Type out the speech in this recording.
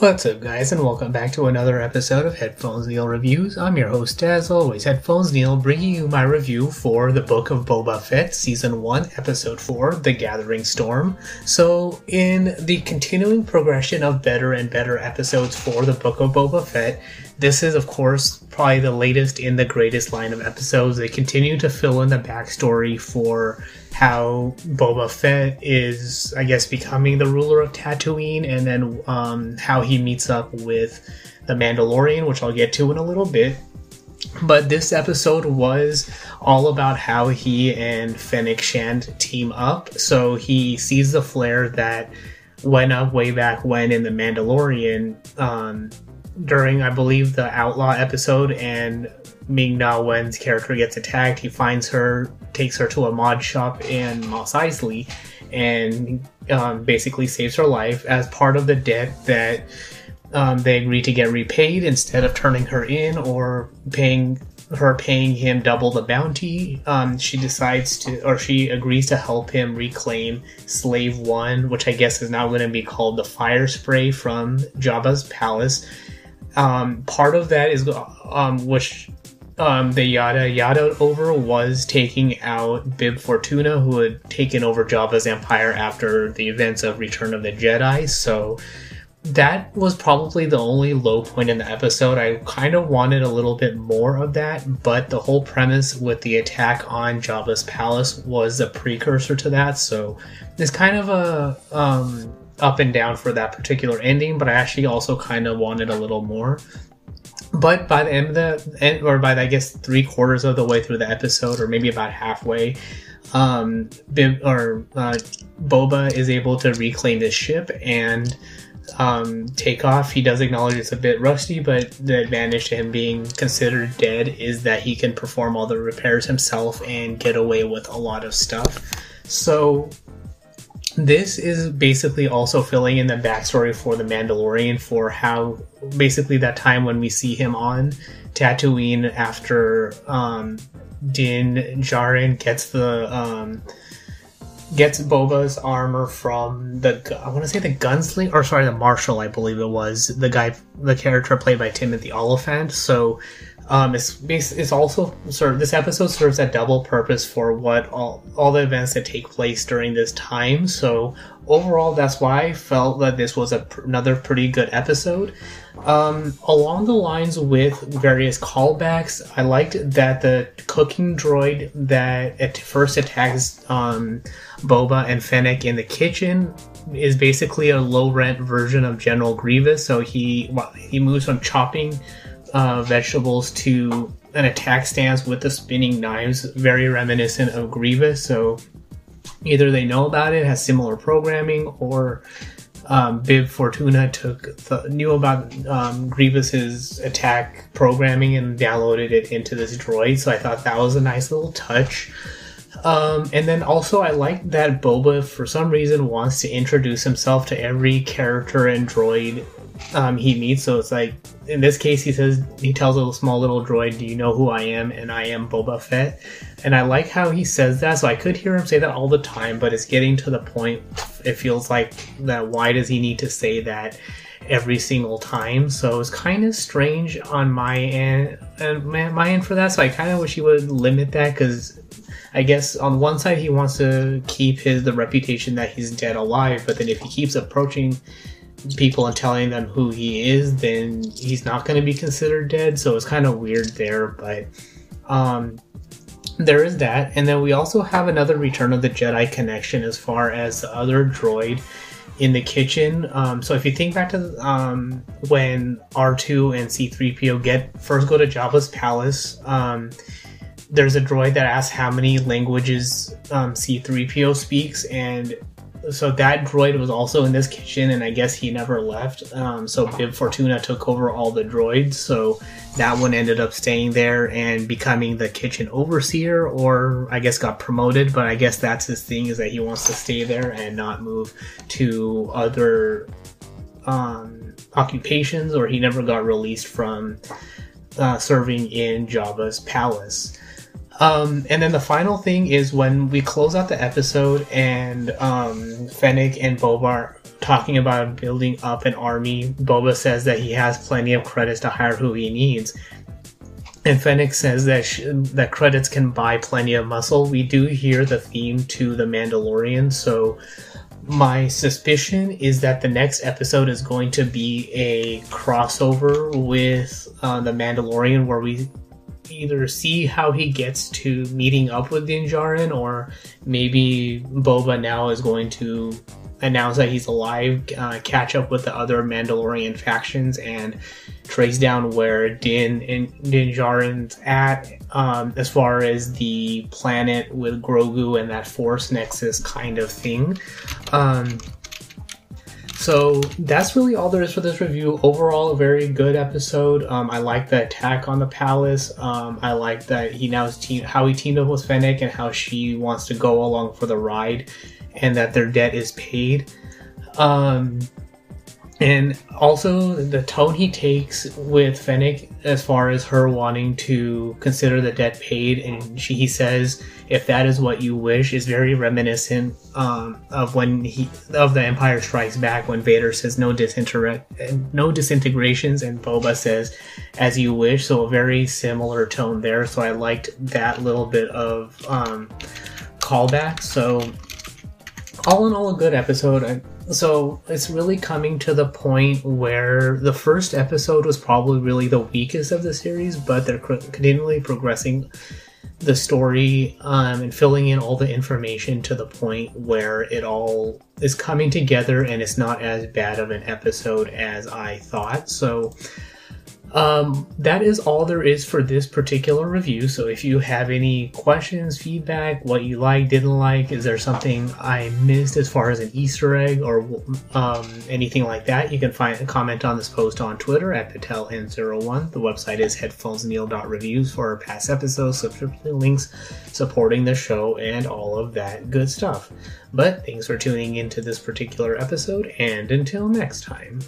What's up, guys, and welcome back to another episode of Headphones Neil Reviews. I'm your host, as always, Headphones Neil, bringing you my review for the Book of Boba Fett, Season 1, Episode 4, The Gathering Storm. So, in the continuing progression of better and better episodes for the Book of Boba Fett, this is, of course, probably the latest in the greatest line of episodes. They continue to fill in the backstory for how Boba Fett is, I guess, becoming the ruler of Tatooine, and then um, how he meets up with the Mandalorian, which I'll get to in a little bit. But this episode was all about how he and Fennec Shand team up. So he sees the flare that went up way back when in the Mandalorian um, during, I believe, the Outlaw episode, and Ming Na Wen's character gets attacked. He finds her takes her to a mod shop in Mos Eisley and um, basically saves her life as part of the debt that um, they agree to get repaid instead of turning her in or paying her paying him double the bounty. Um, she decides to, or she agrees to help him reclaim Slave One, which I guess is now going to be called the Fire Spray from Jabba's palace. Um, part of that is, um, which um, the yada yada over was taking out Bib Fortuna, who had taken over Jabba's empire after the events of Return of the Jedi. So that was probably the only low point in the episode. I kind of wanted a little bit more of that, but the whole premise with the attack on Jabba's palace was a precursor to that. So it's kind of a um, up and down for that particular ending, but I actually also kind of wanted a little more. But by the end of the, end, or by I guess three quarters of the way through the episode, or maybe about halfway, um, Bib or uh, Boba is able to reclaim his ship and um, take off. He does acknowledge it's a bit rusty, but the advantage to him being considered dead is that he can perform all the repairs himself and get away with a lot of stuff. So this is basically also filling in the backstory for the Mandalorian for how basically that time when we see him on Tatooine after um, Din Djarin gets the um, gets Boba's armor from the I want to say the gunslinger or sorry the marshal I believe it was the guy the character played by Timothy Olyphant. So um, it's it's also sort of this episode serves a double purpose for what all all the events that take place during this time. So overall, that's why I felt that this was a, another pretty good episode. Um, along the lines with various callbacks, I liked that the cooking droid that at first attacks um, Boba and Fennec in the kitchen is basically a low rent version of General Grievous. So he well, he moves from chopping uh, vegetables to an attack stance with the spinning knives, very reminiscent of Grievous. So either they know about it, has similar programming, or um, Bib Fortuna took knew about um, Grievous's attack programming and downloaded it into this droid. So I thought that was a nice little touch. Um, and then also, I like that Boba, for some reason, wants to introduce himself to every character and droid um, he meets. So it's like in this case, he says he tells a small little droid, "Do you know who I am?" And I am Boba Fett. And I like how he says that. So I could hear him say that all the time, but it's getting to the point. It feels like that. Why does he need to say that? every single time. So it's kind of strange on my end, uh, my end for that. So I kind of wish he would limit that because I guess on one side he wants to keep his the reputation that he's dead alive, but then if he keeps approaching people and telling them who he is, then he's not going to be considered dead. So it's kind of weird there, but um, there is that. And then we also have another Return of the Jedi connection as far as the other droid in the kitchen. Um, so if you think back to um, when R2 and C3PO get first go to Jabba's palace, um, there's a droid that asks how many languages um, C3PO speaks, and so that droid was also in this kitchen, and I guess he never left. Um, so Bib Fortuna took over all the droids, so that one ended up staying there and becoming the kitchen overseer, or I guess got promoted. But I guess that's his thing is that he wants to stay there and not move to other um, occupations, or he never got released from uh, serving in Jabba's palace. Um, and then the final thing is when we close out the episode and um, Fennec and Boba are talking about building up an army, Boba says that he has plenty of credits to hire who he needs. And Fennec says that sh- that credits can buy plenty of muscle. We do hear the theme to the Mandalorian, so my suspicion is that the next episode is going to be a crossover with uh, the Mandalorian, where we either see how he gets to meeting up with Din Djarin, or maybe Boba now is going to announce that he's alive, uh, catch up with the other Mandalorian factions, and trace down where Din and Din Djarin's at, um, as far as the planet with Grogu and that Force Nexus kind of thing. Um, so that's really all there is for this review. Overall, a very good episode. Um, I like the attack on the palace. Um, I like that he now team how he teamed up with Fennec and how she wants to go along for the ride, and that their debt is paid. Um, and also the tone he takes with Fennec as far as her wanting to consider the debt paid, and she, he says, "If that is what you wish," is very reminiscent um, of when he of the Empire Strikes Back when Vader says, "No disinter- no disintegrations," and Boba says, "As you wish." So a very similar tone there. So I liked that little bit of um, callback. So all in all, a good episode. I, so it's really coming to the point where the first episode was probably really the weakest of the series, but they're continually progressing the story um, and filling in all the information to the point where it all is coming together and it's not as bad of an episode as I thought. So um, that is all there is for this particular review. So if you have any questions, feedback, what you like, didn't like, is there something I missed as far as an Easter egg or um, anything like that, you can find a comment on this post on Twitter at PatelN01. The website is headphonesneil.reviews for past episodes, subscription links, supporting the show, and all of that good stuff. But thanks for tuning into this particular episode, and until next time.